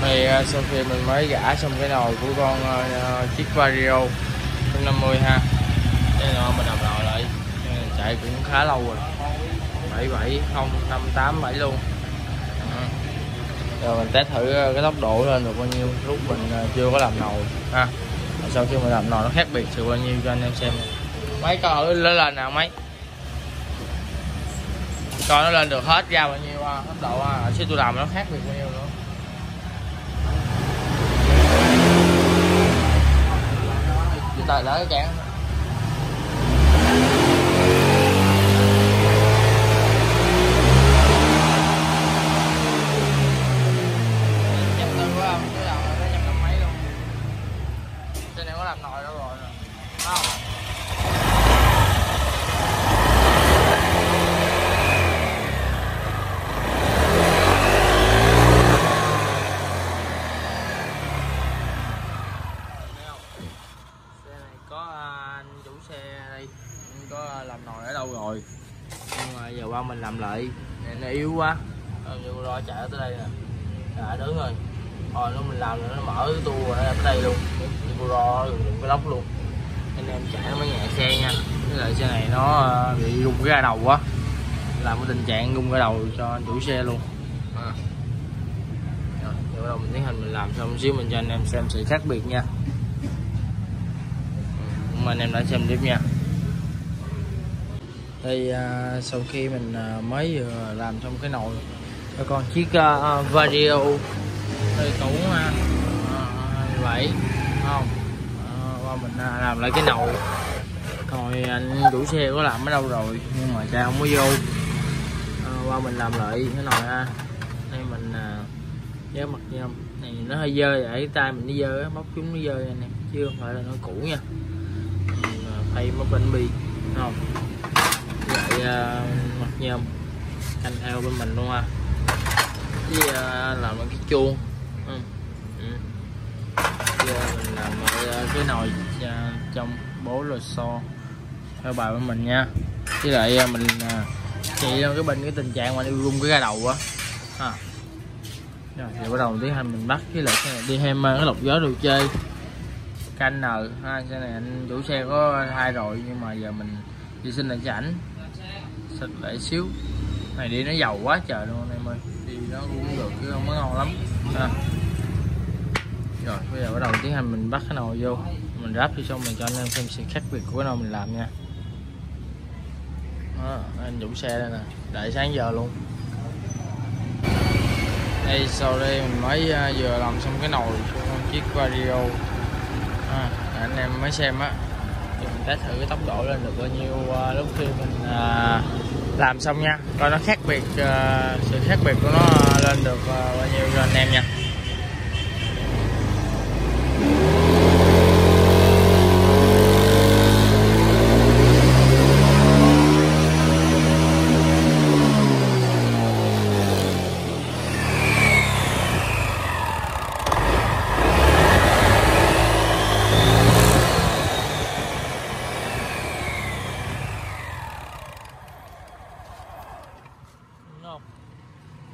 thì à, sau khi mình mới gã xong cái nồi của con uh, chiếc Vario 150 ha. Cái nồi mình làm nồi lại. Chạy cũng khá lâu rồi. 77 0 5 8 7 luôn. Ừ. Rồi mình test thử cái tốc độ lên được bao nhiêu. Lúc mình chưa có làm nồi ha. Rồi sau khi mình làm nồi nó khác biệt sự bao nhiêu cho anh em xem mấy coi lên lên nào mấy coi nó lên được hết ra bao nhiêu tốc độ à chứ tôi làm nó khác biệt bao nhiêu nữa. Lỡ cái chán trăm tư quá không chứ làm nó trăm năm mấy luôn trên này có làm nồi đâu rồi không xe này có à, anh chủ xe đây anh có à, làm nồi ở đâu rồi. Nhưng mà giờ qua mình làm lại. Này nó yếu quá. Ờ, như lo chạy tới đây nè. Đã đứng rồi. Rồi nó mình làm rồi nó mở cái tua ở đây luôn. Cô ro cái lốc luôn. Anh em chạy nó mới nhẹ xe nha. Với lại xe này nó à, bị rung cái đầu quá. Làm cái tình trạng rung cái đầu cho anh chủ xe luôn. À. rồi đầu mình tiến hành mình làm xong xíu mình cho anh em xem sự khác biệt nha. Ơn anh em đã xem clip nha thì uh, sau khi mình uh, mới vừa làm xong cái nồi. Cho còn chiếc uh, Vario. Thì cũ uh, uh, vậy không? Uh, qua mình uh, làm lại cái nồi. Rồi anh chủ xe có làm ở đâu rồi? Nhưng mà cha không có vô. Uh, qua mình làm lại cái nồi ha. Đây mình uh, nhớ mặt nhôm này nó hơi dơ vậy tay mình nó dơ móc chúng nó dơ này chưa chứ không phải là nó cũ nha. Thay móc bánh bi không? À, uh, mặt nhôm canh theo bên mình luôn ha với uh, làm cái chuông ừ. Ừ. Mình làm cái nồi uh, trong bố lò xo theo bài bên mình nha với lại uh, mình uh, chị cái bên cái tình trạng mà đi rung cái ga đầu á à. rồi thì bắt đầu tiến hành mình bắt với lại này đi thêm cái lọc gió đồ chơi canh n ha xe này anh chủ xe có hai rồi nhưng mà giờ mình đi xin lại cho ảnh xịt lại xíu. Này đi nó dầu quá trời luôn anh em ơi. Đi nó cũng được chứ không có ngon lắm. Ha. rồi bây giờ bắt đầu tiến hành mình bắt cái nồi vô. Mình ráp đi xong mình cho anh em xem sự khác biệt của cái nồi mình làm nha. Đó, anh chủ xe đây nè. Đợi sáng giờ luôn. Đây sau đây mình mới à, vừa làm xong cái nồi của chiếc Vario. À, anh em mới xem á thì thử cái tốc độ lên được bao nhiêu uh, lúc khi mình uh, làm xong nha. Coi nó khác biệt uh, sự khác biệt của nó lên được uh, bao nhiêu cho anh em nha đúng không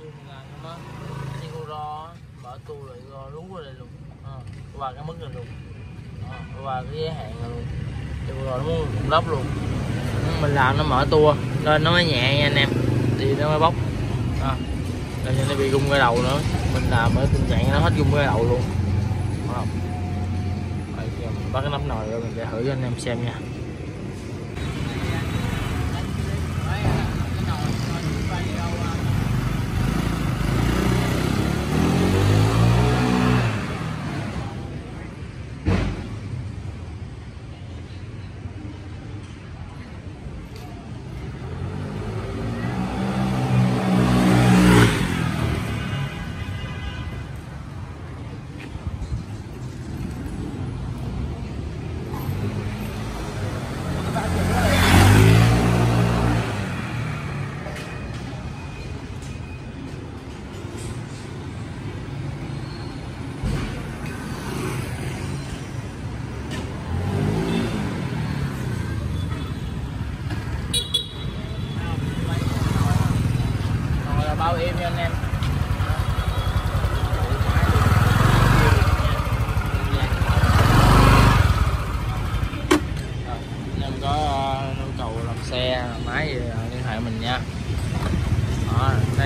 khi mình làm cô ro mở tu lại ro lú qua đây luôn à, qua cái mức này luôn à, qua cái giới hạn này luôn thì cô ro nó muốn rụng luôn mình làm nó mở tua nên nó mới nhẹ nha anh em thì nó mới bóc à, nên nó bị rung cái đầu nữa mình làm ở tình trạng nó hết rung cái đầu luôn Đúng không bắt cái nắp nồi rồi mình sẽ thử cho anh em xem nha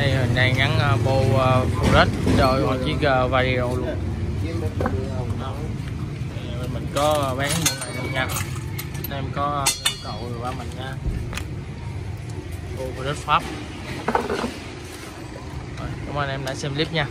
đây hình đang gắn uh, à, bô à, uh, full đất. Cho một chiếc uh, vario luôn. Thì mình, có bán bộ này luôn nha em có yêu cầu rồi qua mình nha. Bô full đất pháp. Rồi, cảm ơn em đã xem clip nha.